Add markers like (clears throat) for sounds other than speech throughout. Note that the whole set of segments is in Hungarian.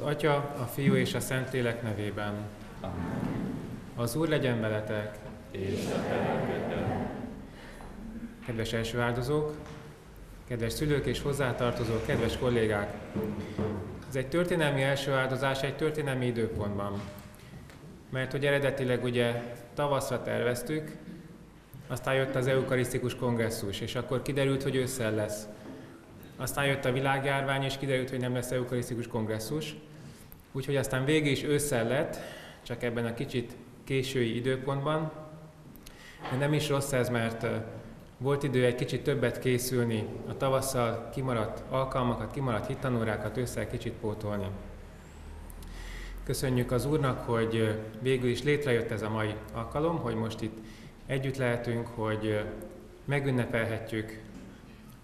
Az Atya, a Fiú és a Szentlélek nevében. Az Úr legyen veletek. És a Kedves első áldozók, kedves szülők és hozzátartozók, kedves kollégák! Ez egy történelmi első áldozás egy történelmi időpontban. Mert hogy eredetileg ugye tavaszra terveztük, aztán jött az eukarisztikus kongresszus, és akkor kiderült, hogy ősszel lesz. Aztán jött a világjárvány, és kiderült, hogy nem lesz eukarisztikus kongresszus. Úgyhogy aztán végig is ősszel lett, csak ebben a kicsit késői időpontban. De nem is rossz ez, mert volt idő egy kicsit többet készülni, a tavasszal kimaradt alkalmakat, kimaradt hittanórákat össze kicsit pótolni. Köszönjük az Úrnak, hogy végül is létrejött ez a mai alkalom, hogy most itt együtt lehetünk, hogy megünnepelhetjük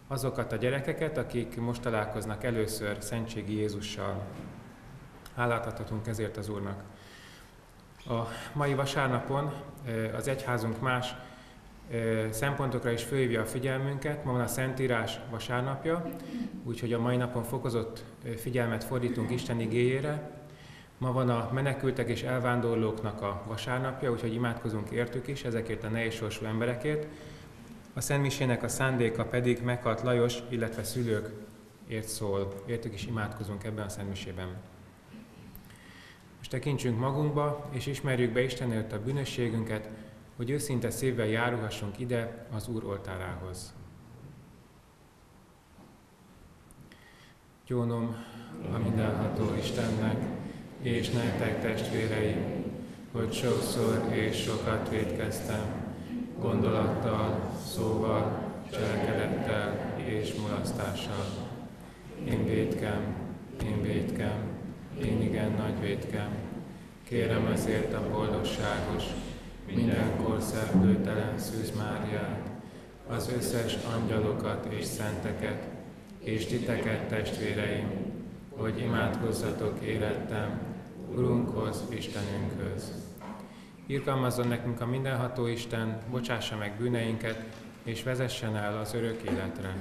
azokat a gyerekeket, akik most találkoznak először Szentségi Jézussal. Hálát adhatunk ezért az Úrnak. A mai vasárnapon az egyházunk más szempontokra is fölhívja a figyelmünket. Ma van a Szentírás vasárnapja, úgyhogy a mai napon fokozott figyelmet fordítunk Isten igéjére. Ma van a menekültek és elvándorlóknak a vasárnapja, úgyhogy imádkozunk értük is, ezekért a nehéz sorsú emberekért. A Szentmisének a szándéka pedig meghalt Lajos, illetve szülőkért szól. Értük is imádkozunk ebben a Szentmisében. Most tekintsünk magunkba, és ismerjük be Isten előtt a bűnösségünket, hogy őszinte szívvel járulhassunk ide az Úr oltárához. Gyónom a mindenható Istennek, és nektek testvérei, hogy sokszor és sokat védkeztem, gondolattal, szóval, cselekedettel és mulasztással. Én védkem, én védkem, én igen nagy védkem. Kérem ezért a boldogságos, mindenkor szerblőtelen Szűz Máriát, az összes angyalokat és szenteket, és titeket, testvéreim, hogy imádkozzatok élettem, Urunkhoz, Istenünkhöz. Irgalmazzon nekünk a mindenható Isten, bocsássa meg bűneinket, és vezessen el az örök életre.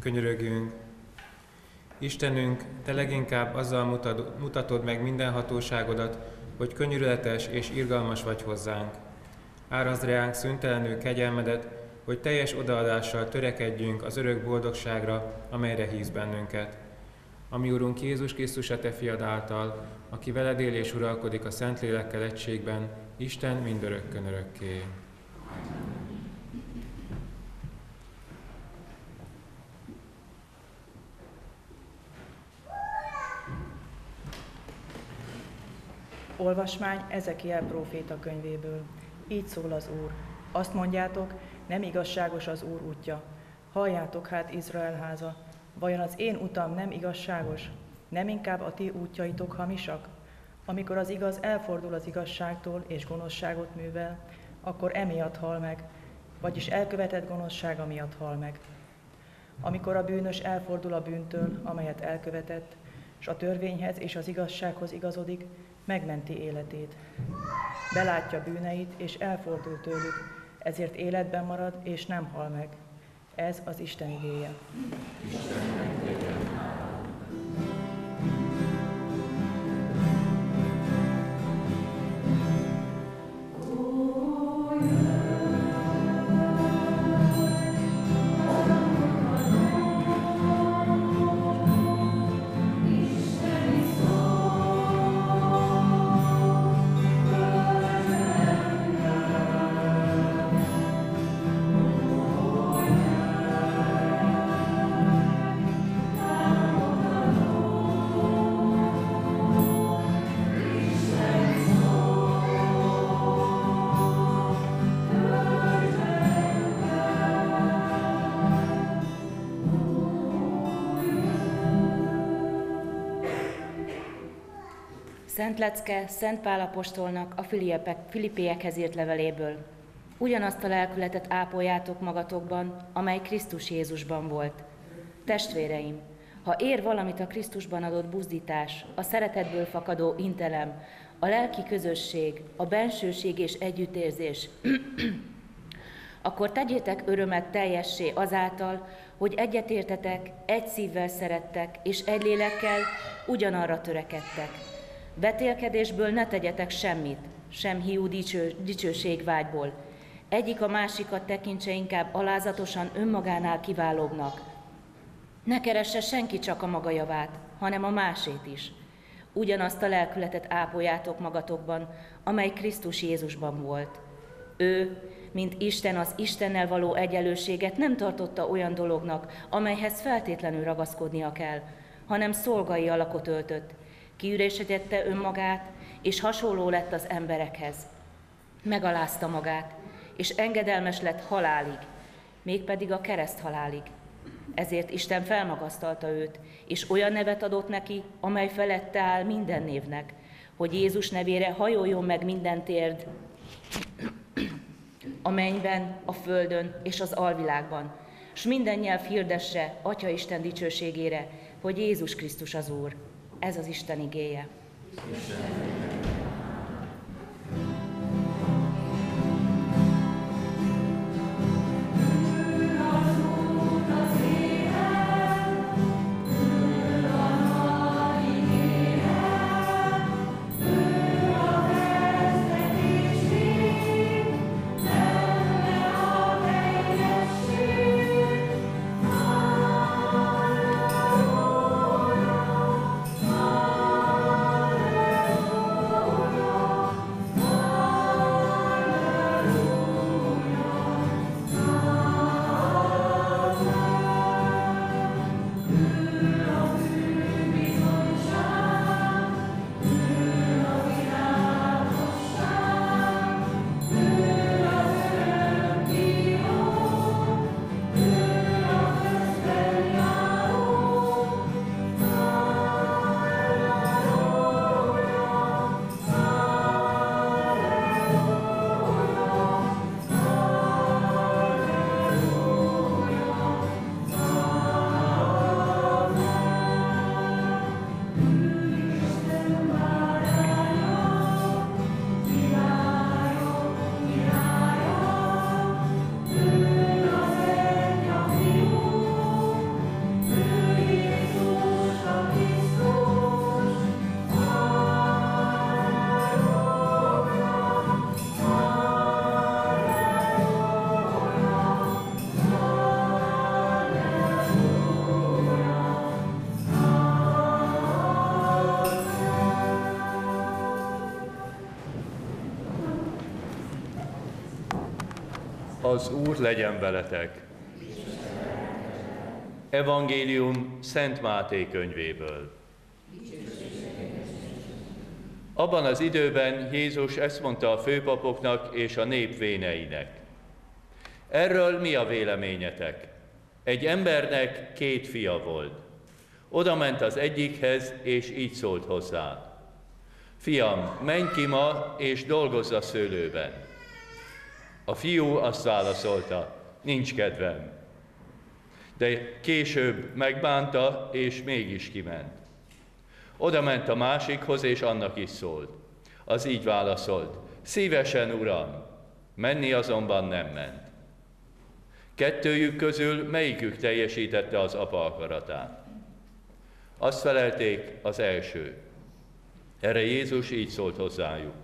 Könyörögünk. Istenünk, Te leginkább azzal mutatod, mutatod meg minden hatóságodat, hogy könyörületes és irgalmas vagy hozzánk. Árazd reánk szüntelenül kegyelmedet, hogy teljes odaadással törekedjünk az örök boldogságra, amelyre híz bennünket. Ami Urunk Jézus Krisztus a Te fiad által, aki veled él és uralkodik a Szentlélekkel egységben, Isten mindörökkön örökké. Olvasmány Ezekiel próféta könyvéből. Így szól az Úr. Azt mondjátok, nem igazságos az Úr útja. Halljátok hát, Izrael háza, vajon az én utam nem igazságos? Nem inkább a ti útjaitok hamisak? Amikor az igaz elfordul az igazságtól és gonoszságot művel, akkor emiatt hal meg, vagyis elkövetett gonoszsága miatt hal meg. Amikor a bűnös elfordul a bűntől, amelyet elkövetett, és a törvényhez és az igazsághoz igazodik, megmenti életét. Belátja bűneit, és elfordul tőlük, ezért életben marad, és nem hal meg. Ez az Isten igéje. Isten Szent Lecke Szent Pál apostolnak a Filippiekhez írt leveléből. Ugyanazt a lelkületet ápoljátok magatokban, amely Krisztus Jézusban volt. Testvéreim, ha ér valamit a Krisztusban adott buzdítás, a szeretetből fakadó intelem, a lelki közösség, a bensőség és együttérzés, (clears throat) akkor tegyétek örömet teljessé azáltal, hogy egyetértetek, egy szívvel szerettek, és egy lélekkel ugyanarra törekedtek. Betélkedésből ne tegyetek semmit, sem hiú dicső, dicsőségvágyból. Egyik a másikat tekintse inkább alázatosan önmagánál kiválóbbnak. Ne keresse senki csak a maga javát, hanem a másét is. Ugyanazt a lelkületet ápoljátok magatokban, amely Krisztus Jézusban volt. Ő, mint Isten az Istennel való egyenlőséget nem tartotta olyan dolognak, amelyhez feltétlenül ragaszkodnia kell, hanem szolgai alakot öltött, kiürésedette önmagát, és hasonló lett az emberekhez. Megalázta magát, és engedelmes lett halálig, mégpedig a kereszt halálig. Ezért Isten felmagasztalta őt, és olyan nevet adott neki, amely felette áll minden névnek, hogy Jézus nevére hajoljon meg minden térd, a mennyben, a földön és az alvilágban, s minden nyelv hirdesse Atya Isten dicsőségére, hogy Jézus Krisztus az Úr. Ez az Isten igéje. Isten. Az Úr legyen veletek! Evangélium Szent Máté könyvéből. Abban az időben Jézus ezt mondta a főpapoknak és a nép véneinek. Erről mi a véleményetek? Egy embernek két fia volt. Oda ment az egyikhez, és így szólt hozzá. Fiam, menj ki ma, és dolgozz a szőlőben. A fiú azt válaszolta, nincs kedvem. De később megbánta, és mégis kiment. Oda ment a másikhoz, és annak is szólt. Az így válaszolt, szívesen, uram, menni azonban nem ment. Kettőjük közül melyikük teljesítette az apa akaratát? Azt felelték az első. Erre Jézus így szólt hozzájuk.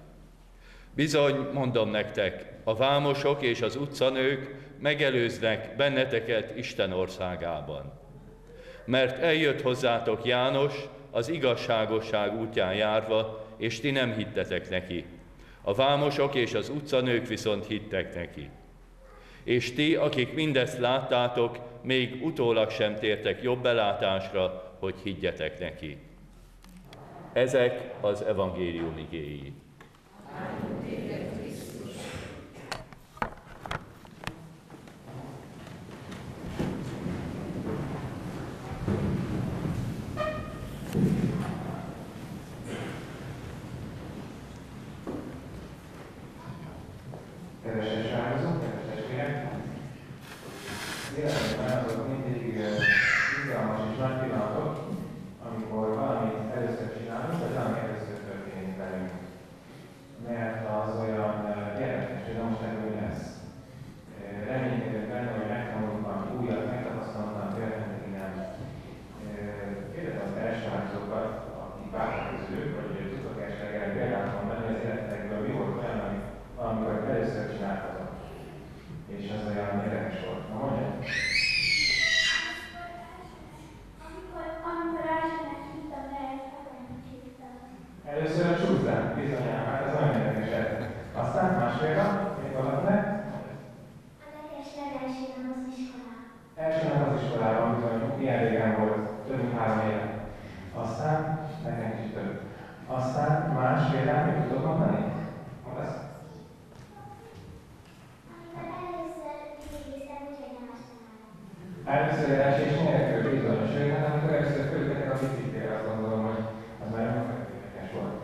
Bizony, mondom nektek, a vámosok és az utcanők megelőznek benneteket Isten országában. Mert eljött hozzátok János az igazságosság útján járva, és ti nem hittetek neki. A vámosok és az utcanők viszont hittek neki. És ti, akik mindezt láttátok, még utólag sem tértek jobb belátásra, hogy higgyetek neki. Ezek az evangélium igéi. Kedves srácok, kedves testvérek! Életemben azok mindig eh, izgalmas és nagy pillanatok, amikor valamit először csinálunk, vagy valami először történik velünk. Mert az olyan eh, érdekes, hogy na most ebből mi lesz. Eh, Reménykedünk benne, hogy megtanulunk valami újat, megtapasztalunk valami történetet innen. Kérdezem az elsőházokat, akik bátrak közülük, hogy tudok esetleg példát mondani az életekből, mi volt olyan, ami valamikor először csináltatok. És az olyan érdekes volt. Na mondja. Amikor, amikor elsőnek hittem, elkezdtem hívtam. Először a csúszán, bizonyám, hát ez nagyon érdekes. Aztán más példa, még valakinek? A leges legelső nem az iskolában. Első nap az iskolában bizony, ilyen régen volt, több mint három éve. Aztán, nekem is több. Aztán más példát még tudok mondani? Mondasz? Amikor először végignéztem, úgyhogy nem használom. Először esés nélkül bizony, sőt, hát amikor először fölültetek a biciklére, azt gondolom, hogy az már nagyon érdekes volt.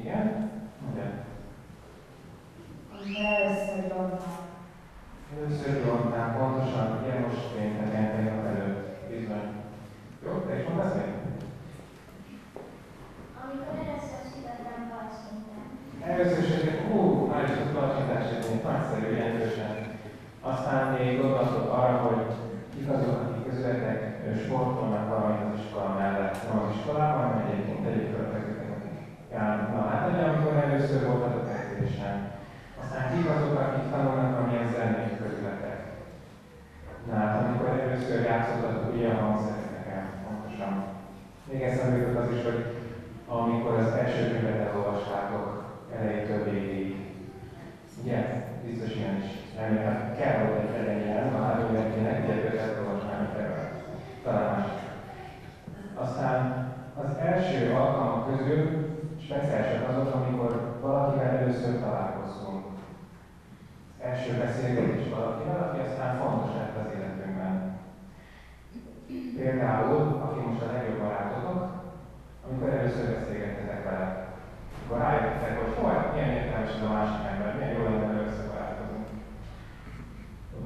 Igen? Mondja. Először dobtam. Először mondtál pontosan, ugye most pénteken tegnap előtt, bizony. Jó, te is mondasz még? Amikor először sütöttem palacsinten. Először is, hogy hú, már is tudod palacsintás tenni, nagyszerű, jelentősen. Aztán még gondoltok arra, hogy kik azok, akik közületek ö, sportolnak valamit az iskola mellett, nem az iskolában, hanem egyébként egyéb következőket, akik járnak. Na hát, hogy amikor először voltatok edzésen. Aztán kik azok, akik tanulnak valamilyen zenei közületek. Na hát, amikor először játszottatok ugye a hangszerekkel, pontosan. Még eszembe jutott az is, hogy amikor az első könyvet elolvastátok elejétől végig. Ugye? Biztos ilyen is. Remélem, kell volt egy legyen ilyen, ha hát mindenkinek egy könyvet elolvasnának erről. Talán más. Aztán az első alkalmak közül speciálisak azok, amikor valakivel először találkoztunk. Az első beszélgetés valakivel, aki aztán fontos lett az életünkben. Például, aki most a legjobb barátotok, amikor először beszélgettetek vele. Akkor rájöttek, hogy hol, milyen értelmes ez a másik ember, milyen jó lenne először barátkozunk.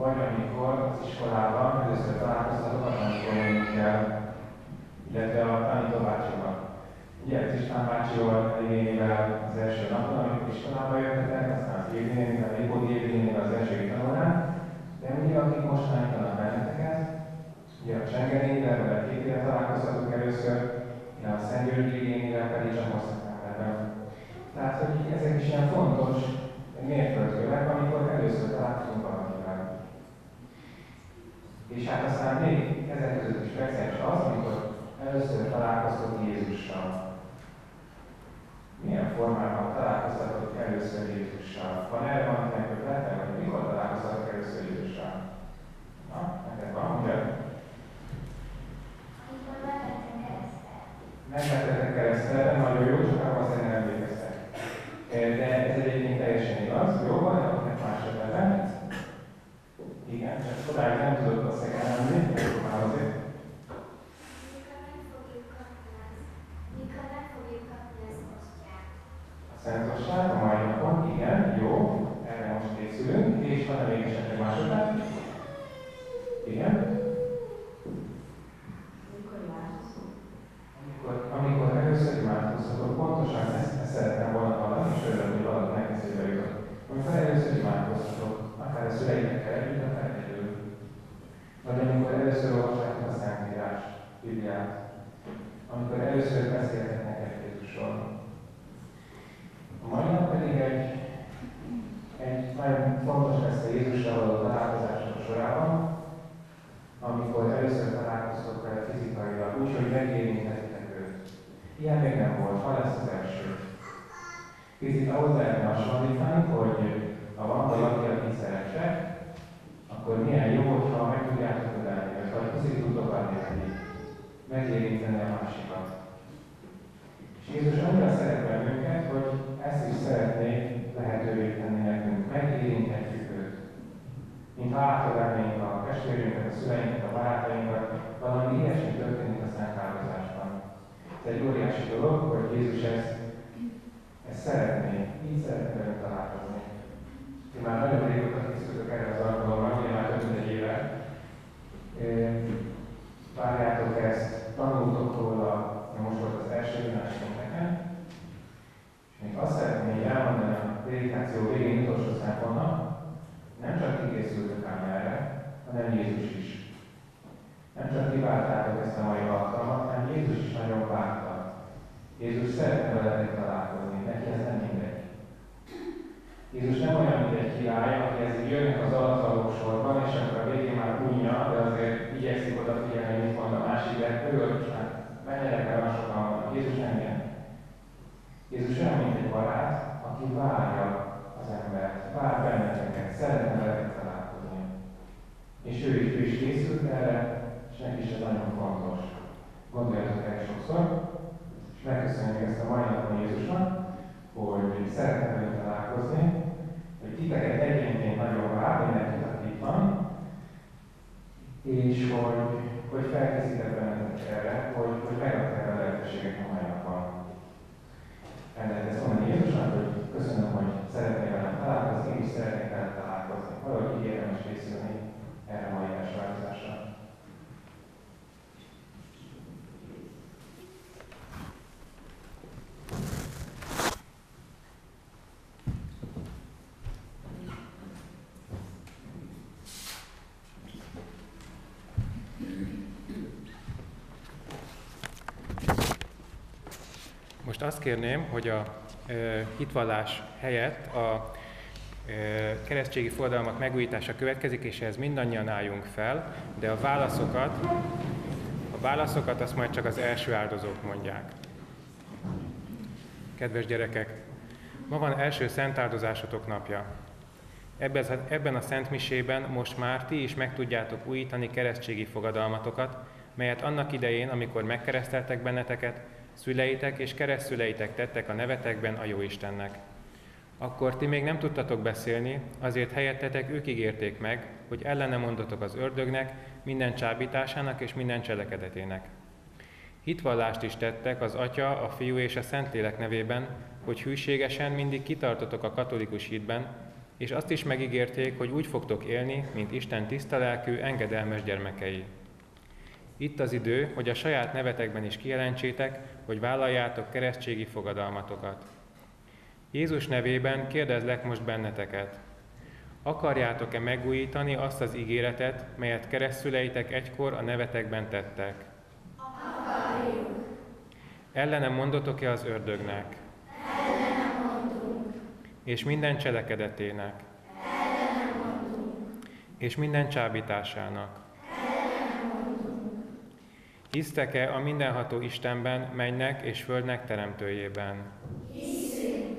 Vagy amikor az iskolában először találkoztatok a tanítónénikkel, illetve a tanítóbácsival. Ugye ez István bácsival, Événével az első napon, amikor iskolába jöttetek, aztán az Événével, a Lipódi Événével az első tanulán, de ugye akik most tanítanak benneteket, ugye a Csengerénével, vele két éve találkoztatok először, de a Szent Györgyi igényével pedig csak hosszakemberben. Tehát, hogy ezek is ilyen fontos mérföldkövek, amikor először találkozunk valakivel. És hát aztán még ezek között is speciális az, amikor először találkoztok Jézussal. Milyen formában találkoztatok először Jézussal? Van erre van nektek ötlete, hogy mikor találkoztatok először Jézusra? Na, neked van, ugye? Amikor levettem keresztre. Megvettetek keresztre, nagyon jó, csak abban azért nem emlékeztek. De ez egyébként teljesen igaz. Jó, van, akinek más ötlete? Igen, csak odáig nem tudott a szekelni, már azért. Mikor meg fogjuk kapni az, mikor meg fogjuk kapni az ostját. A Szentosság a mai napon, igen, jó, erre most készülünk, és van-e még esetleg más ötlet? Igen? Amikor, amikor először imádkozhatok, pontosan ezt, ezt szerettem volna hallani, és örülök, hogy valaki megkezdőbe jutott. Amikor először imádkozhatok, akár a szüleitekkel együtt, akár egyedül. Vagy amikor először olvassátok a Szentírás, Bibliát. Amikor először beszéltek mai nap pedig egy, egy nagyon fontos lesz a Jézussal való találkozások sorában, amikor először találkoztok vele fizikailag, úgy, hogy megérinthetitek őt. Ilyen még nem volt, ha lesz az első. Picit ahhoz lehetne hasonlítani, hogy ha van valaki, akit szerettek, akkor milyen jó, hogyha meg tudjátok ölelni vagy picit tudtok adni neki, megérinteni a másikat. És Jézus annyira szeret bennünket, hogy ezt is szeretné lehetővé tenni nekünk, megérinthetjük őt. Mintha átölelnénk a testvérünket, a szüleinket, a barátainkat, valami ilyesmi történik a szentáldozásban. Ez egy óriási dolog, hogy Jézus ezt, ezt szeretné, így szeretné velünk találkozni. Én már nagyon régóta készültök erre az alkalomra, ugye már több mint egy éve. Várjátok ezt, tanultok róla, most volt az első. És még azt szeretném így elmondani a prédikáció végén utolsó szempontnak, nem csak ti készültök ám erre, hanem Jézus is. Nem csak ti vártátok ezt a mai alkalmat, hanem Jézus is nagyon várta. Jézus szeretne veletek találkozni, neki ez nem mindegy. Jézus nem olyan, mint egy király, aki ez jönnek az alattvalók sorban, és akkor a végén már unja, de azért igyekszik odafigyelni, mit mond a másik, de örül, és már menjenek el, már sokan vannak. Jézus nem ilyen. Jézus olyan, mint egy barát, aki várja az embert, vár benneteket, szeretne veletek találkozni. És ő is, ő is készült erre, és neki is ez nagyon fontos. Gondoljatok el sokszor, és megköszönjük ezt a mai napon Jézusnak, hogy szeretne velünk találkozni, hogy titeket egyénként nagyon vár, mindenkit, aki itt van, és hogy, hogy felkészített benneteket erre, hogy, hogy megadták a lehetőséget a mai napon. El ezt mondani Jézusnak, hogy köszönöm, hogy szeretnél velem találkozni, én is szeretnék velem találkozni. Valahogy így érdemes készülni erre a mai változásra. Most azt kérném, hogy a hitvallás helyett a keresztségi forradalmak megújítása következik, és ehhez mindannyian álljunk fel, de a válaszokat, a válaszokat azt majd csak az első áldozók mondják. Kedves gyerekek, ma van első szentáldozásotok napja. Ebben, ebben a Szent Misében most már ti is meg tudjátok újítani keresztségi fogadalmatokat, melyet annak idején, amikor megkereszteltek benneteket, szüleitek és keresztszüleitek tettek a nevetekben a Jóistennek. Akkor ti még nem tudtatok beszélni, azért helyettetek ők ígérték meg, hogy ellene mondotok az ördögnek, minden csábításának és minden cselekedetének. Hitvallást is tettek az Atya, a Fiú és a Szentlélek nevében, hogy hűségesen mindig kitartotok a katolikus hitben, és azt is megígérték, hogy úgy fogtok élni, mint Isten tiszta lelkű, engedelmes gyermekei. Itt az idő, hogy a saját nevetekben is kijelentsétek, hogy vállaljátok keresztségi fogadalmatokat. Jézus nevében kérdezlek most benneteket. Akarjátok-e megújítani azt az ígéretet, melyet keresztüleitek egykor a nevetekben tettek? Akarjuk. Ellenem mondotok-e az ördögnek? Ellenem mondunk. És minden cselekedetének? Ellenem mondunk. És minden csábításának? Hisztek-e a mindenható Istenben, mennek és földnek teremtőjében? Hiszünk.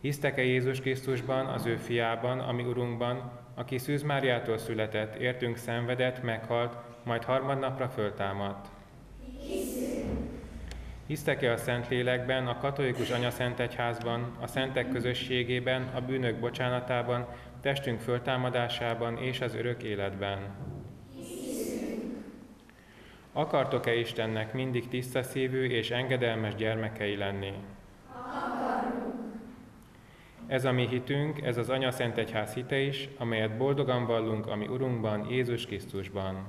Hisztek-e Jézus Krisztusban, az ő fiában, ami Urunkban, aki Szűz Máriától született, értünk szenvedett, meghalt, majd harmadnapra föltámadt. Hisztek-e a Szentlélekben, a katolikus Anyaszent Egyházban, a szentek közösségében, a bűnök bocsánatában, testünk föltámadásában és az örök életben? Akartok-e Istennek mindig tiszta szívű és engedelmes gyermekei lenni? Ez a mi hitünk, ez az Anya Szent Egyház hite is, amelyet boldogan vallunk a mi Urunkban, Jézus Krisztusban.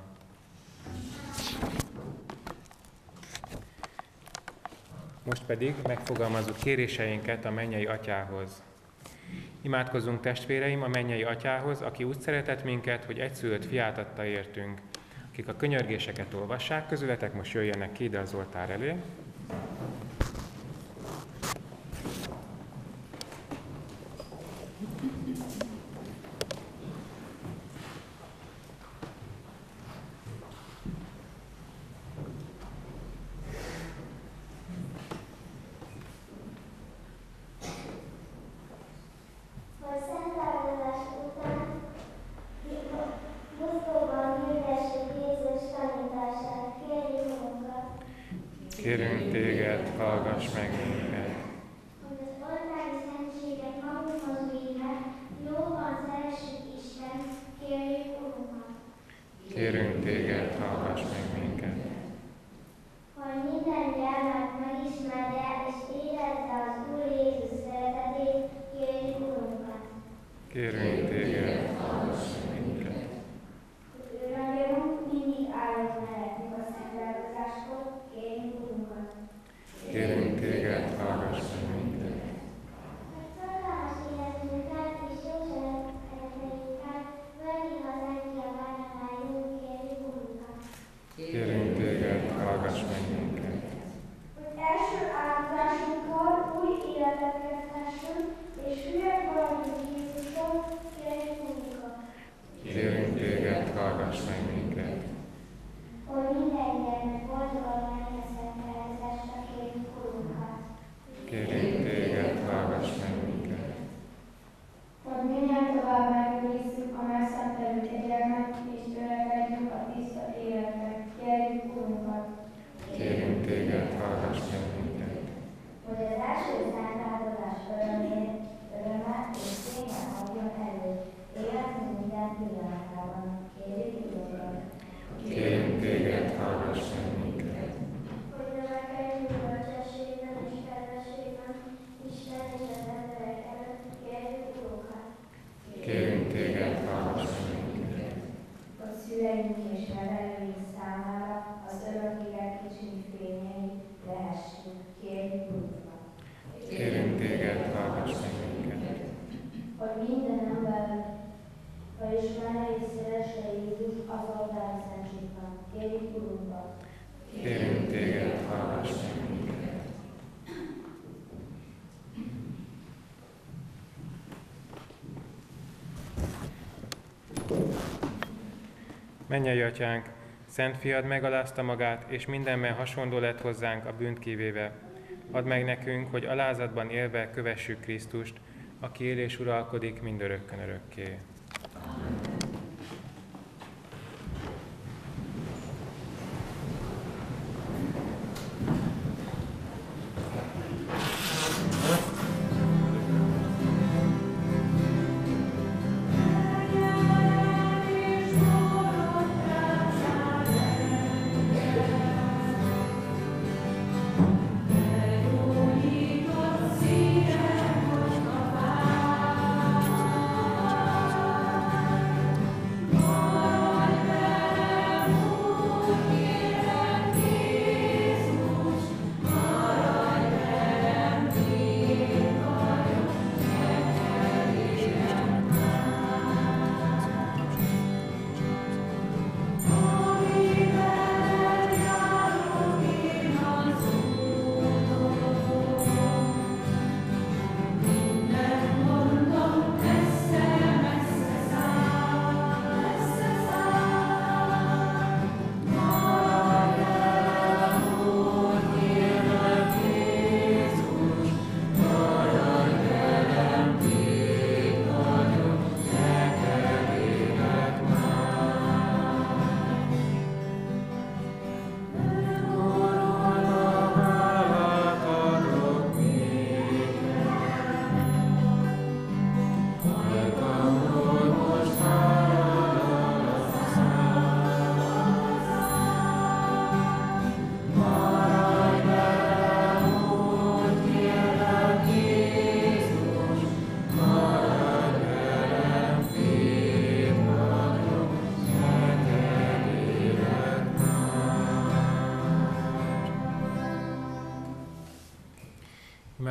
Most pedig megfogalmazzuk kéréseinket a mennyei atyához. Imádkozunk testvéreim a mennyei atyához, aki úgy szeretett minket, hogy egyszülött fiát adta értünk. Akik a könyörgéseket olvassák, közületek most jöjjenek ki ide az oltár elé. Mennyei atyánk, Szent fiad megalázta magát, és mindenben hasonló lett hozzánk a bűnt kivéve. Add meg nekünk, hogy alázatban élve kövessük Krisztust, aki él és uralkodik mindörökkön örökké.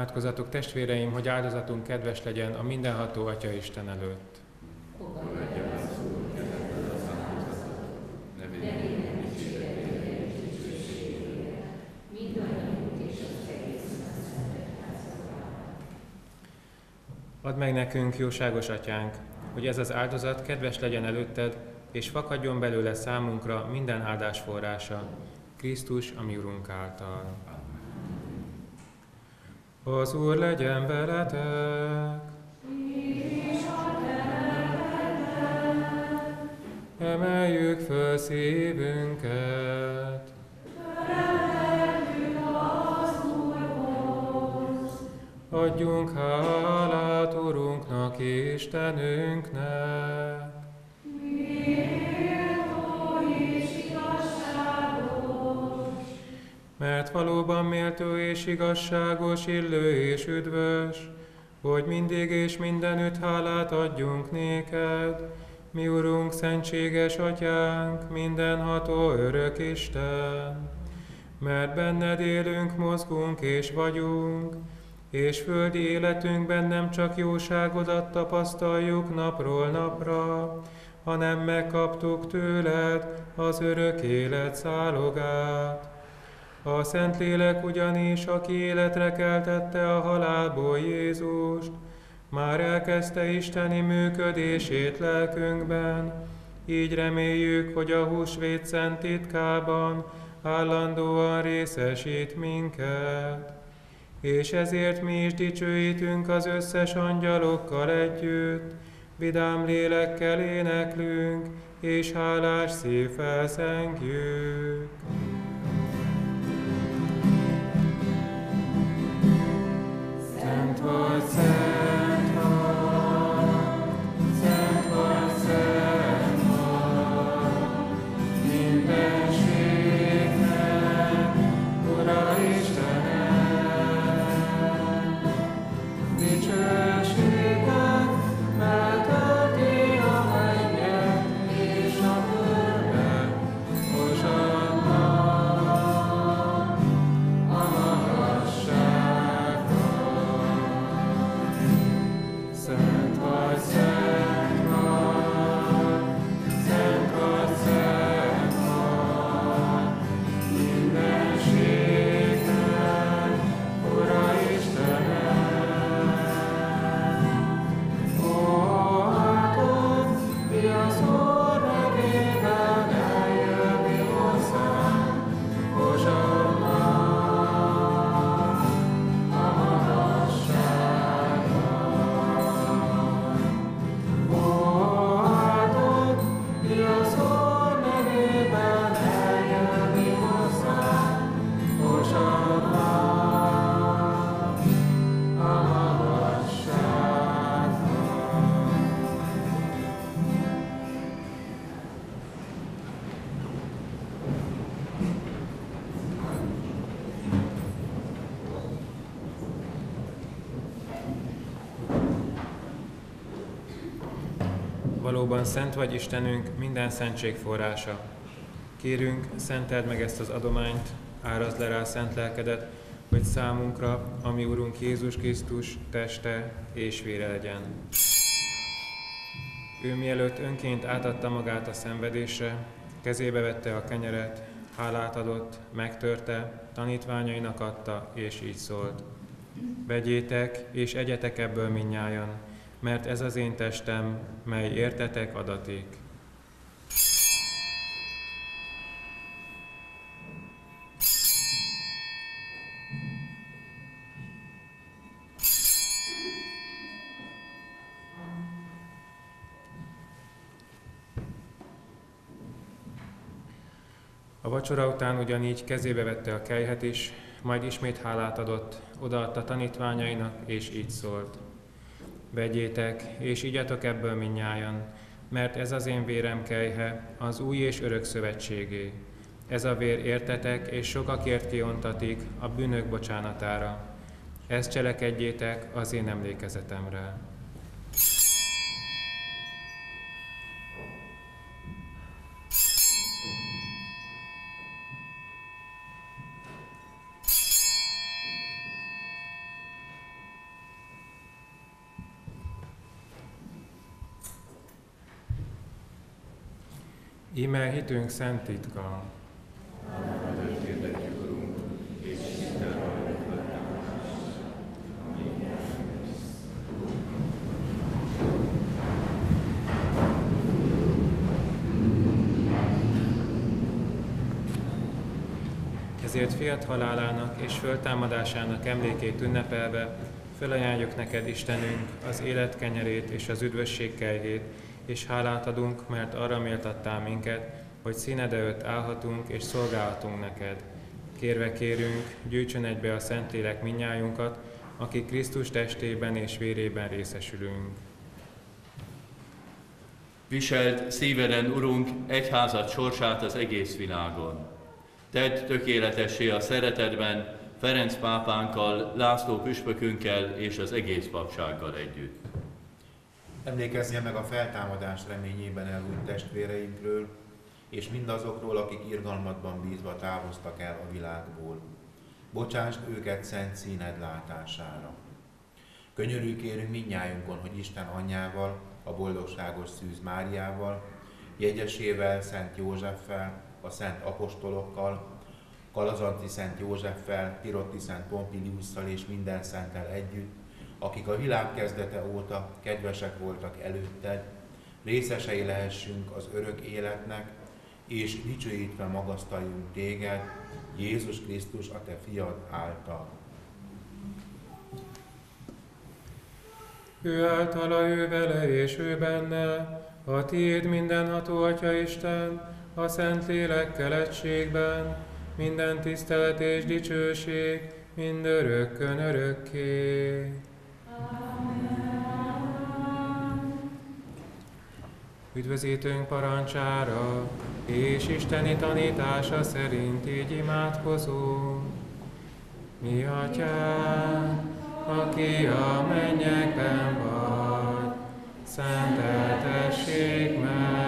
Imádkozatok testvéreim, hogy áldozatunk kedves legyen a mindenható Atya Isten előtt. Add meg nekünk, jóságos atyánk, hogy ez az áldozat kedves legyen előtted, és fakadjon belőle számunkra minden áldás forrása, Krisztus, a mi Urunk által. Az Úr legyen veletek! Emeljük föl szívünket! Adjunk hálát Urunknak, Istenünknek! Mert valóban méltó és igazságos, illő és üdvös, hogy mindig és mindenütt hálát adjunk néked, mi Urunk, szentséges Atyánk, mindenható örök Isten, mert benned élünk, mozgunk és vagyunk, és földi életünkben nem csak jóságodat tapasztaljuk napról napra, hanem megkaptuk tőled az örök élet szálogát. A Szentlélek ugyanis, aki életre keltette a halálból Jézust, már elkezdte Isteni működését lelkünkben, így reméljük, hogy a húsvét szent titkában állandóan részesít minket. És ezért mi is dicsőítünk az összes angyalokkal együtt, vidám lélekkel éneklünk, és hálás szívvel szengjük. Szent Valóban szent vagy Istenünk, minden szentség forrása. Kérünk, szenteld meg ezt az adományt, árazd le rá szent lelkedet, hogy számunkra, ami Urunk Jézus Krisztus teste és vére legyen. Ő mielőtt önként átadta magát a szenvedésre, kezébe vette a kenyeret, hálát adott, megtörte, tanítványainak adta, és így szólt. Vegyétek, és egyetek ebből minnyájan, mert ez az én testem, mely értetek adaték. A vacsora után ugyanígy kezébe vette a kejhet is, majd ismét hálát adott, odaadta tanítványainak, és így szólt. Vegyétek, és igyatok ebből minnyájan, mert ez az én vérem kejhe, az új és örök szövetségé. Ez a vér értetek, és sokakért kiontatik a bűnök bocsánatára. Ezt cselekedjétek az én emlékezetemre. Íme hitünk szent titka. Ezért fiat halálának és föltámadásának emlékét ünnepelve fölajánljuk neked, Istenünk, az élet kenyerét és az üdvösség kejhét, és hálát adunk, mert arra méltattál minket, hogy színed előtt állhatunk és szolgálhatunk neked. Kérve kérünk, gyűjtsön egybe a Szentlélek minnyájunkat, akik Krisztus testében és vérében részesülünk. Viselt szíveden, Urunk, egyházat sorsát az egész világon. Tedd tökéletessé a szeretetben Ferenc pápánkkal, László püspökünkkel és az egész papsággal együtt. Emlékezzél meg a feltámadás reményében elhúnyt testvéreinkről, és mindazokról, akik irgalmatban bízva távoztak el a világból. Bocsásd őket szent színed látására. Könyörű kérünk minnyájunkon, hogy Isten anyjával, a boldogságos Szűz Máriával, jegyesével, Szent Józseffel, a szent apostolokkal, Kalazanti Szent Józseffel, Pirotti Szent Pompiliusszal és minden szenttel együtt, akik a világ kezdete óta kedvesek voltak előtted, részesei lehessünk az örök életnek, és dicsőítve magasztaljunk téged, Jézus Krisztus, a te fiad által. Ő általa, ő vele és ő benne, a tiéd mindenható Atya Isten, a Szent Lélekkel egységben, minden tisztelet és dicsőség, mind örökkön örökké. Üdvözítőnk parancsára és Isteni tanítása szerint így imádkozunk. Mi atyánk, aki a mennyekben vagy, szenteltessék meg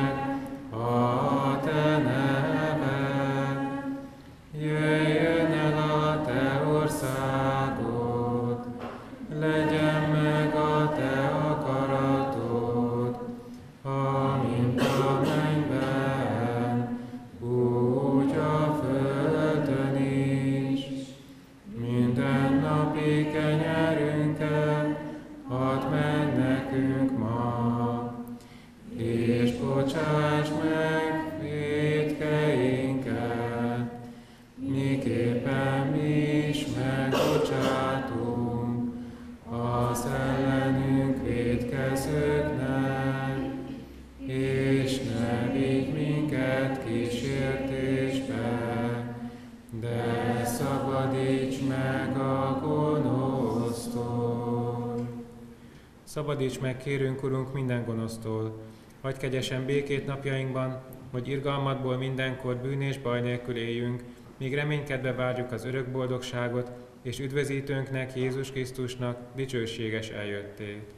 kérünk, Urunk, minden gonosztól. Hagy kegyesen békét napjainkban, hogy irgalmadból mindenkor bűn és baj nélkül éljünk, míg reménykedve várjuk az örök boldogságot, és üdvözítőnknek, Jézus Krisztusnak dicsőséges eljöttét.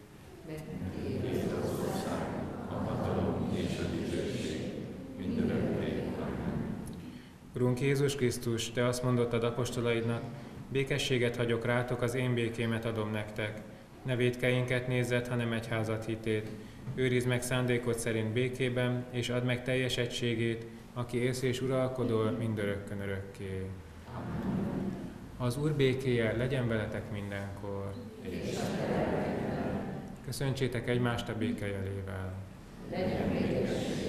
Urunk Jézus Krisztus, Te azt mondottad apostolaidnak, békességet hagyok rátok, az én békémet adom nektek. Ne védkeinket nézzed, hanem egyházat hitét. Őrizd meg szándékod szerint békében, és add meg teljes egységét, aki élsz és uralkodol mindörökkön örökké. Az Úr békéje legyen veletek mindenkor. Köszöntsétek egymást a béke jelével. Isten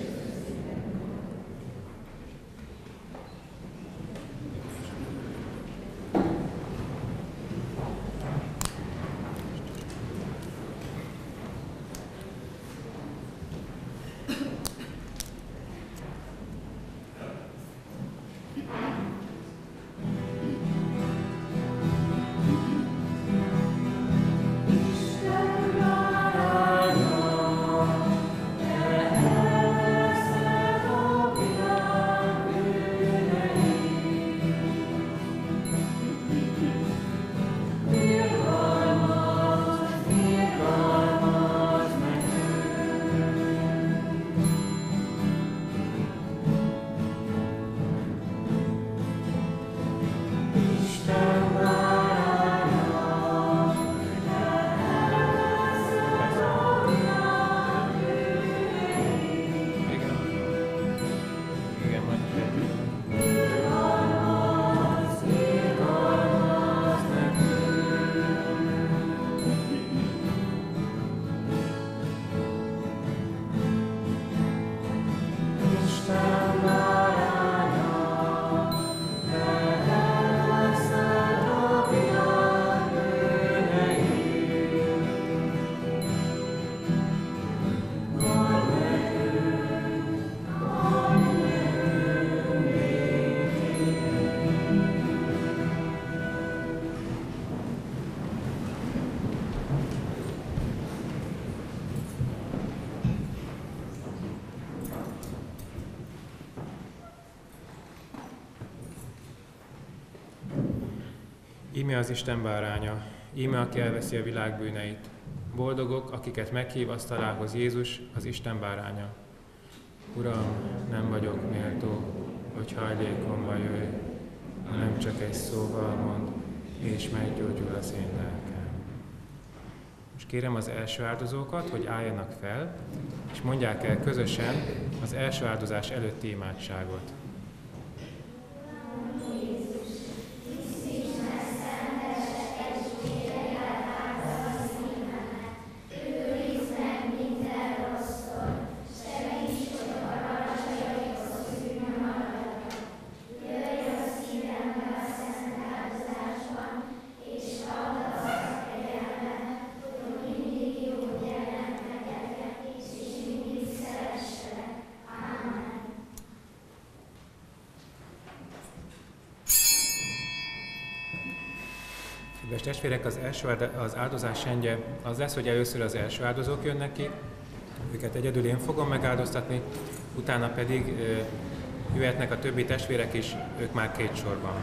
Íme az Isten báránya, íme, aki elveszi a világ bűneit. Boldogok, akiket meghív asztalához Jézus, az Isten báránya. Uram, nem vagyok méltó, hogy hajlékomba jöjj, hanem csak egy szóval mond, és meggyógyul az én lelkem. Most kérem az első áldozókat, hogy álljanak fel, és mondják el közösen az első áldozás előtti imádságot. Testvérek, az első az áldozás rendje az lesz, hogy először az első áldozók jönnek ki, őket egyedül én fogom megáldoztatni, utána pedig jöhetnek a többi testvérek is, ők már két sorban.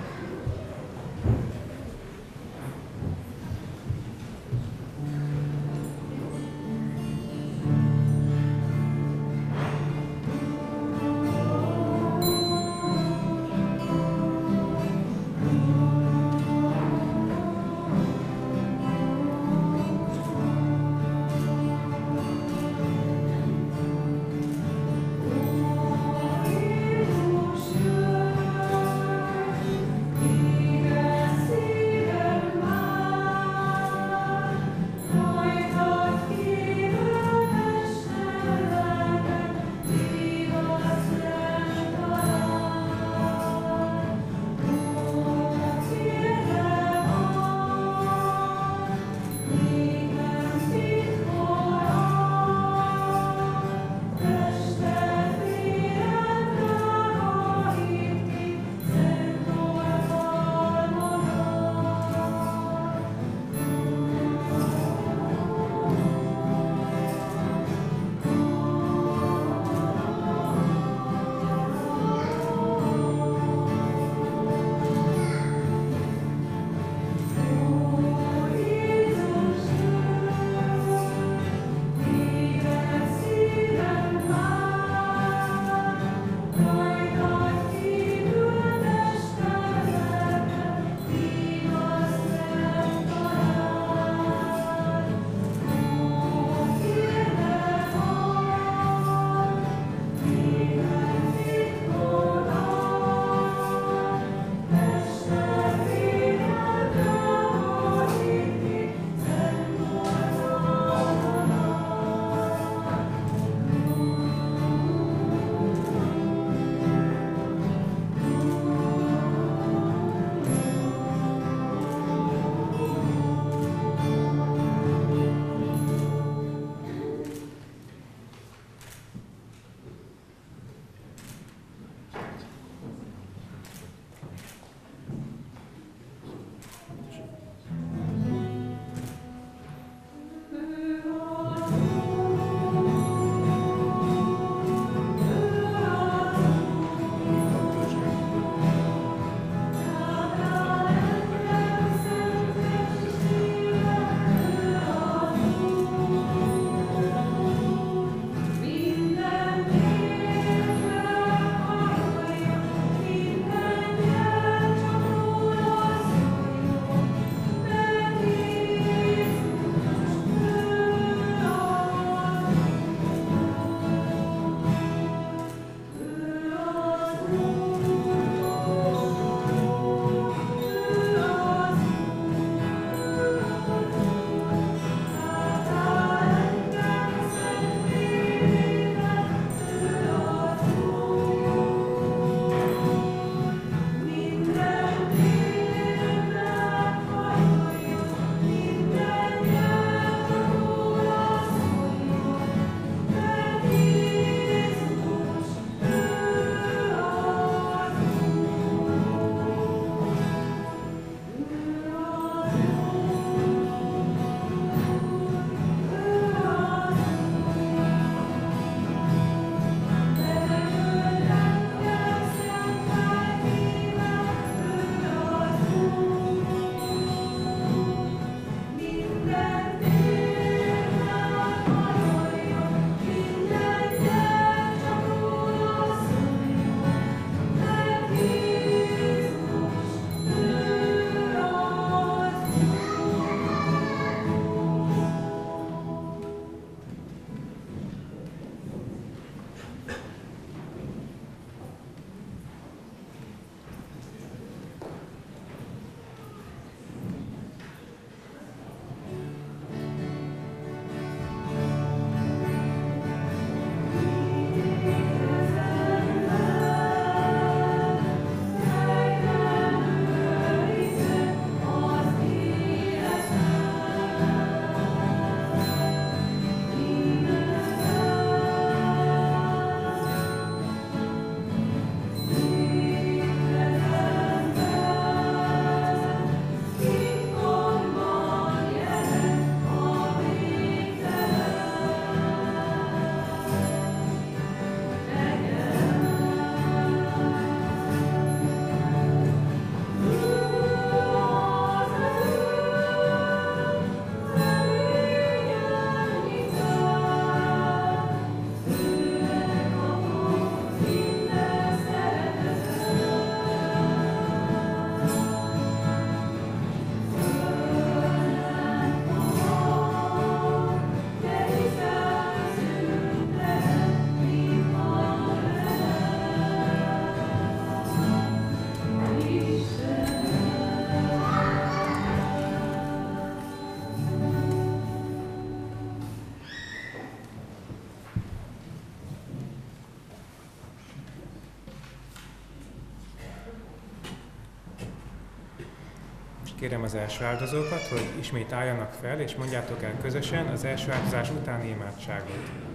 Kérem az első áldozókat, hogy ismét álljanak fel, és mondjátok el közösen az első áldozás utáni imádságot.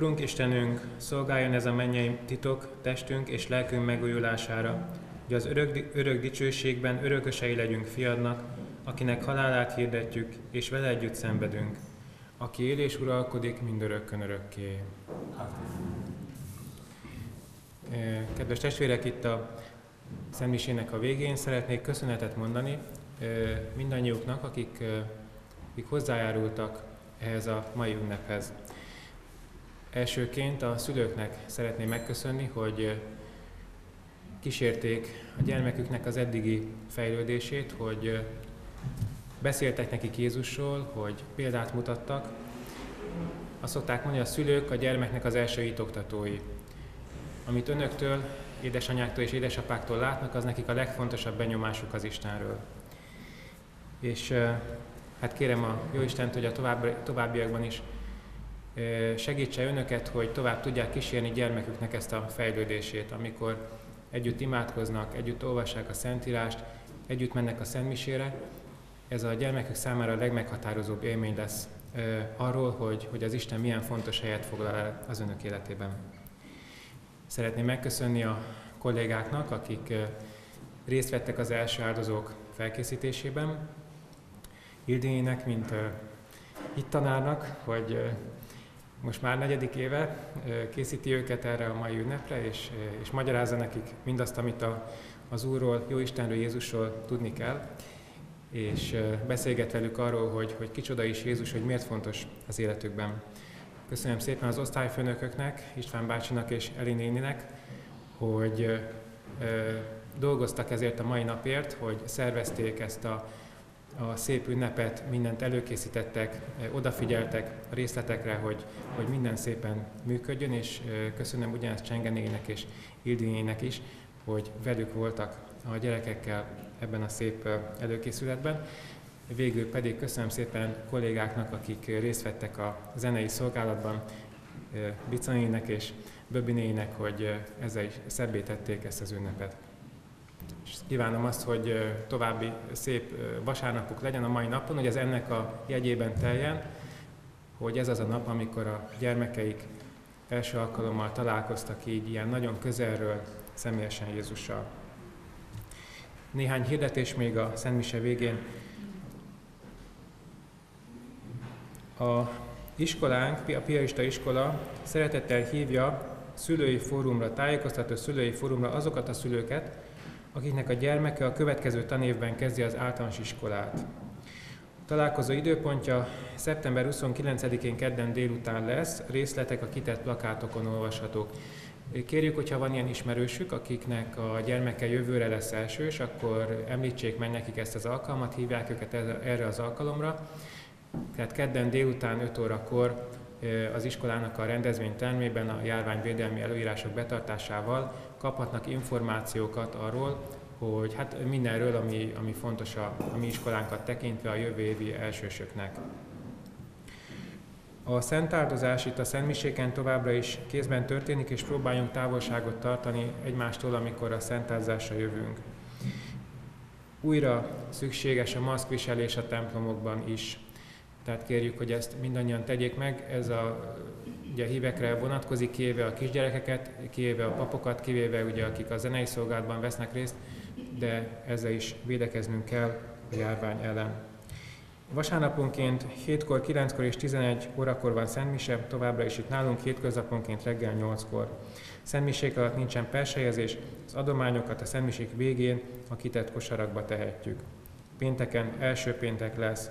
Urunk Istenünk, szolgáljon ez a mennyei titok testünk és lelkünk megújulására, hogy az örök, örök dicsőségben örökösei legyünk fiadnak, akinek halálát hirdetjük, és vele együtt szenvedünk, aki él és uralkodik mindörökkön örökké. Eh, Kedves testvérek, itt a Szentmisének a végén szeretnék köszönetet mondani eh, mindannyiuknak, akik, eh, akik hozzájárultak ehhez a mai ünnephez. Elsőként a szülőknek szeretném megköszönni, hogy kísérték a gyermeküknek az eddigi fejlődését, hogy beszéltek nekik Jézusról, hogy példát mutattak. Azt szokták mondani, a szülők a gyermeknek az első hitoktatói. Amit önöktől, édesanyáktól és édesapáktól látnak, az nekik a legfontosabb benyomásuk az Istenről. És hát kérem a Jóistent, hogy a tovább, továbbiakban is segítse önöket, hogy tovább tudják kísérni gyermeküknek ezt a fejlődését, amikor együtt imádkoznak, együtt olvassák a Szentírást, együtt mennek a Szentmisére. Ez a gyermekük számára a legmeghatározóbb élmény lesz arról, hogy, hogy az Isten milyen fontos helyet foglal el az önök életében. Szeretném megköszönni a kollégáknak, akik részt vettek az első áldozók felkészítésében, Ildének, mint itt tanárnak, hogy most már negyedik éve készíti őket erre a mai ünnepre, és, és magyarázza nekik mindazt, amit a, az Úrról, Jó Istenről, Jézusról tudni kell, és beszélget velük arról, hogy, hogy kicsoda is Jézus, hogy miért fontos az életükben. Köszönöm szépen az osztályfőnököknek, István bácsinak és Eli néninek, hogy ö, dolgoztak ezért a mai napért, hogy szervezték ezt a a szép ünnepet, mindent előkészítettek, odafigyeltek a részletekre, hogy, hogy minden szépen működjön, és köszönöm ugyanezt Csengenének és Ildinének is, hogy velük voltak a gyerekekkel ebben a szép előkészületben. Végül pedig köszönöm szépen kollégáknak, akik részt vettek a zenei szolgálatban, Bicanének és Böbinének, hogy ezzel is szebbé tették ezt az ünnepet. És kívánom azt, hogy további szép vasárnapuk legyen a mai napon, hogy ez ennek a jegyében teljen, hogy ez az a nap, amikor a gyermekeik első alkalommal találkoztak így ilyen nagyon közelről, személyesen Jézussal. Néhány hirdetés még a Szentmise végén. A iskolánk, a Piarista iskola szeretettel hívja szülői fórumra, tájékoztató szülői fórumra azokat a szülőket, akiknek a gyermeke a következő tanévben kezdi az általános iskolát. A találkozó időpontja szeptember 29-én kedden délután lesz, részletek a kitett plakátokon olvashatók. Kérjük, hogyha van ilyen ismerősük, akiknek a gyermeke jövőre lesz elsős, akkor említsék meg nekik ezt az alkalmat, hívják őket erre az alkalomra. Tehát kedden délután 5 órakor az iskolának a rendezvénytermében a járványvédelmi előírások betartásával kaphatnak információkat arról, hogy hát mindenről, ami, ami fontos a, a mi iskolánkat tekintve a jövő évi elsősöknek. A szentáldozás itt a Szentmiséken továbbra is kézben történik, és próbáljunk távolságot tartani egymástól, amikor a szentáldozásra jövünk. Újra szükséges a maszkviselés a templomokban is. Tehát kérjük, hogy ezt mindannyian tegyék meg. Ez a ugye a hívekre vonatkozik, kivéve a kisgyerekeket, kivéve a papokat, kivéve ugye akik a zenei szolgálatban vesznek részt, de ezzel is védekeznünk kell a járvány ellen. Vasárnaponként 7-kor, 9-kor és 11 órakor van Szentmise, továbbra is itt nálunk hétköznaponként reggel 8-kor. Szentmisék alatt nincsen persejezés, az adományokat a Szentmisék végén a kitett kosarakba tehetjük. Pénteken első péntek lesz.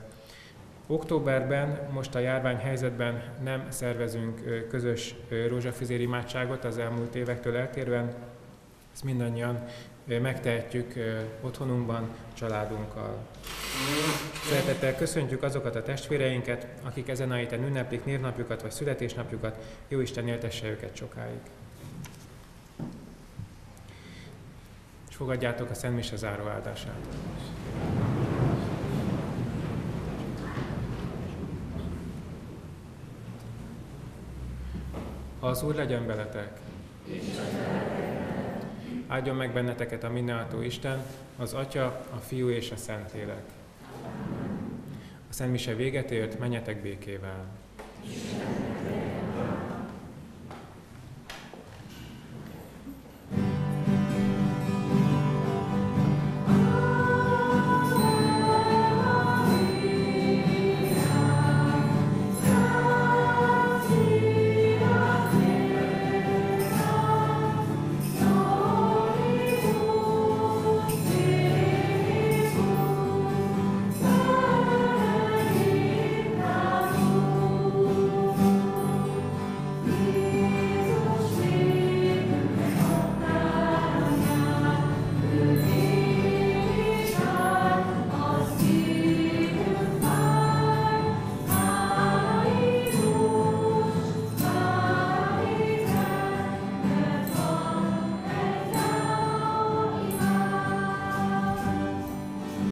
Októberben, most a járvány helyzetben nem szervezünk közös rózsafizér imádságot az elmúlt évektől eltérően, ezt mindannyian megtehetjük otthonunkban, családunkkal. Szeretettel köszöntjük azokat a testvéreinket, akik ezen a héten ünneplik névnapjukat vagy születésnapjukat, jó Isten éltesse őket sokáig. És fogadjátok a Szent Mise záró áldását. Az Úr legyen veletek! Áldjon meg benneteket a mindenható Isten, az Atya, a Fiú és a Szentlélek. A Szent Mise véget ért, menjetek békével. Isten.